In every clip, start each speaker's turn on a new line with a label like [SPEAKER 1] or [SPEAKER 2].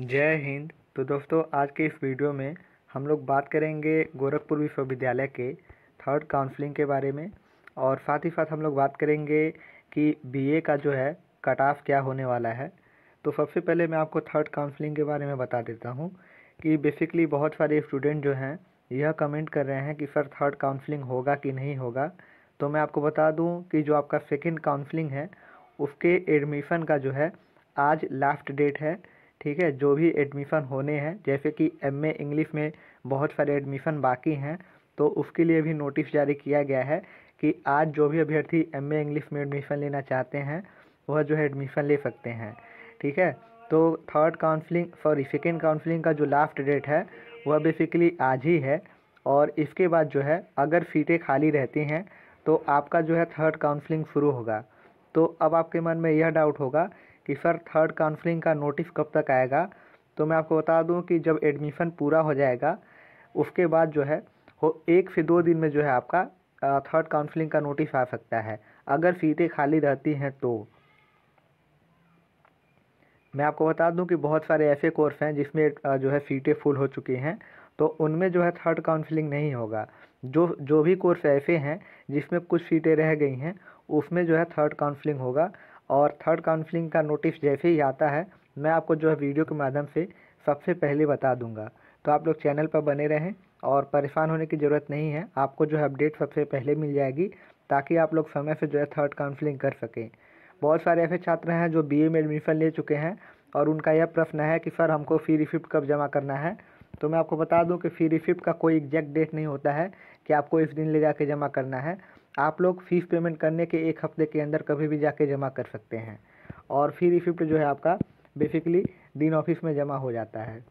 [SPEAKER 1] जय हिंद। तो दोस्तों, आज के इस वीडियो में हम लोग बात करेंगे गोरखपुर विश्वविद्यालय के थर्ड काउंसलिंग के बारे में और साथ ही साथ हम लोग बात करेंगे कि बीए का जो है कट ऑफ़ क्या होने वाला है। तो सबसे पहले मैं आपको थर्ड काउंसलिंग के बारे में बता देता हूँ कि बेसिकली बहुत सारे स्टूडेंट जो हैं, यह कमेंट कर रहे हैं कि, सर थर्ड काउंसलिंग होगा कि नहीं होगा? तो मैं आपको बता दूँ कि जो आपका सेकेंड काउंसलिंग है, उसके एडमिशन का जो है, आज लास्ट डेट है। ठीक है, जो भी एडमिशन होने हैं, जैसे कि एम इंग्लिश में बहुत सारे एडमिशन बाकी हैं तो उसके लिए भी नोटिस जारी किया गया है कि आज जो भी अभ्यर्थी एमए इंग्लिश में एडमिशन लेना चाहते हैं, वह जो है एडमिशन ले सकते हैं, ठीक है? तो third counselling sorry second counselling का जो लास्ट डेट है, वह बेसिकली आज ही है और इसके बाद जो है, अगर सीटें खाली रहती हैं तो आपका जो है थर्ड काउंसलिंग शुरू होगा। तो अब आपके मन में यह डाउट होगा कि सर थर्ड काउंसलिंग का नोटिस कब तक आएगा? तो मैं आपको बता दूँ कि जब एडमिशन पूरा हो जाएगा, उसके बाद जो है, हो, एक से दो दिन में जो है आपका थर्ड काउंसलिंग का नोटिस आ सकता है। अगर सीटें खाली रहती हैं तो। मैं आपको बता दूँ कि बहुत सारे ऐसे कोर्स हैं जिसमें जो है सीटें फुल हो चुकी हैं तो उनमें जो है थर्ड काउंसलिंग नहीं होगा। जो जो भी कोर्स ऐसे हैं जिसमें कुछ सीटें रह गई हैं, उसमें जो है थर्ड काउंसलिंग होगा। और थर्ड काउंसलिंग का नोटिस जैसे ही आता है, मैं आपको जो है वीडियो के माध्यम से सबसे पहले बता दूँगा। तो आप लोग चैनल पर बने रहें और परेशान होने की ज़रूरत नहीं है, आपको जो है अपडेट सबसे पहले मिल जाएगी ताकि आप लोग समय से जो है थर्ड काउंसलिंग कर सकें। बहुत सारे ऐसे छात्र हैं जो बी में एडमिशन ले चुके हैं और उनका यह प्रश्न है कि, सर, हमको फ़ी रिसिप्ट कब जमा करना है? तो मैं आपको बता दूँ कि फ़ी रिसिप्ट का कोई एग्जैक्ट डेट नहीं होता है कि आपको इस दिन ले जाके जमा करना है। आप लोग फ़ीस पेमेंट करने के एक हफ़्ते के अंदर कभी भी जाके जमा कर सकते हैं। और फ़ी रिसिप्ट जो है आपका बेसिकली दिन ऑफ़िस में जमा हो जाता है।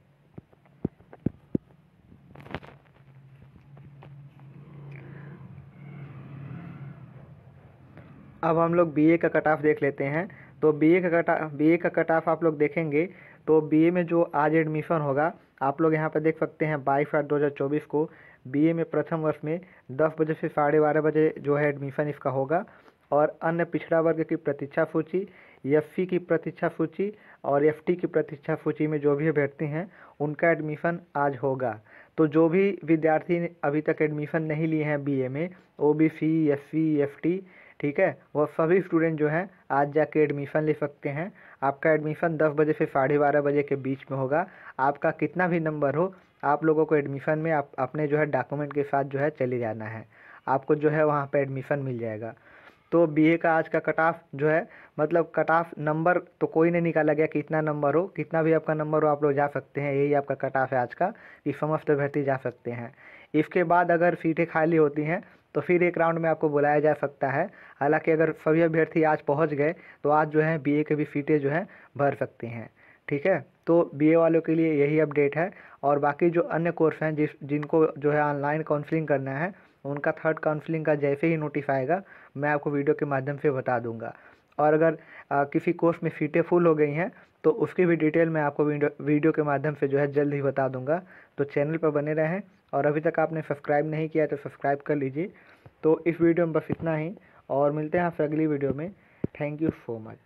[SPEAKER 1] अब हम लोग बीए का कट ऑफ़ देख लेते हैं। तो बीए का कट बीए का कट ऑफ़ आप लोग देखेंगे तो बीए में जो आज एडमिशन होगा, आप लोग यहाँ पर देख सकते हैं बाईस आठ दो हज़ार चौबीस को बीए में प्रथम वर्ष में दस बजे से साढ़े बारह बजे जो है एडमिशन इसका होगा। और अन्य पिछड़ा वर्ग की प्रतीक्षा सूची एफसी की प्रतीक्षा सूची और एफटी की प्रतीक्षा सूची में जो भी अभ्यर्थी हैं, उनका एडमिशन आज होगा। तो जो भी विद्यार्थी अभी तक एडमिशन नहीं लिए हैं बीए में O B C S C F T ठीक है? वह सभी स्टूडेंट जो हैं, आज जाके एडमिशन ले सकते हैं। आपका एडमिशन दस बजे से साढ़े बारह बजे के बीच में होगा। आपका कितना भी नंबर हो, आप लोगों को एडमिशन में आप अपने जो है डॉक्यूमेंट के साथ जो है चले जाना है। आपको जो है वहाँ पर एडमिशन मिल जाएगा। तो बीए का आज का कट ऑफ़ जो है मतलब कट ऑफ़ नंबर तो कोई नहीं निकाला गया कितना नंबर हो। कितना भी आपका नंबर हो, आप लोग जा सकते हैं। यही आपका कट ऑफ़ है आज का कि समस्त अभ्यर्थी जा सकते हैं। इसके बाद अगर सीटें खाली होती हैं तो फिर एक राउंड में आपको बुलाया जा सकता है। हालाँकि अगर सभी अभ्यर्थी आज पहुँच गए तो आज जो है बीए के भी सीटें जो हैं भर सकती हैं। ठीक है? तो बीए वालों के लिए यही अपडेट है। और बाकी जो अन्य कोर्स हैं जिस जिनको जो है ऑनलाइन काउंसलिंग करना है उनका थर्ड काउंसलिंग का जैसे ही नोटिस आएगा मैं आपको वीडियो के माध्यम से बता दूँगा। और अगर आ, किसी कोर्स में सीटें फुल हो गई हैं तो उसकी भी डिटेल मैं आपको वीडियो के माध्यम से जो है जल्द ही बता दूँगा। तो चैनल पर बने रहें और अभी तक आपने सब्सक्राइब नहीं किया तो सब्सक्राइब कर लीजिए। तो इस वीडियो में बस इतना ही और मिलते हैं आपसे अगली वीडियो में। Thank you so much.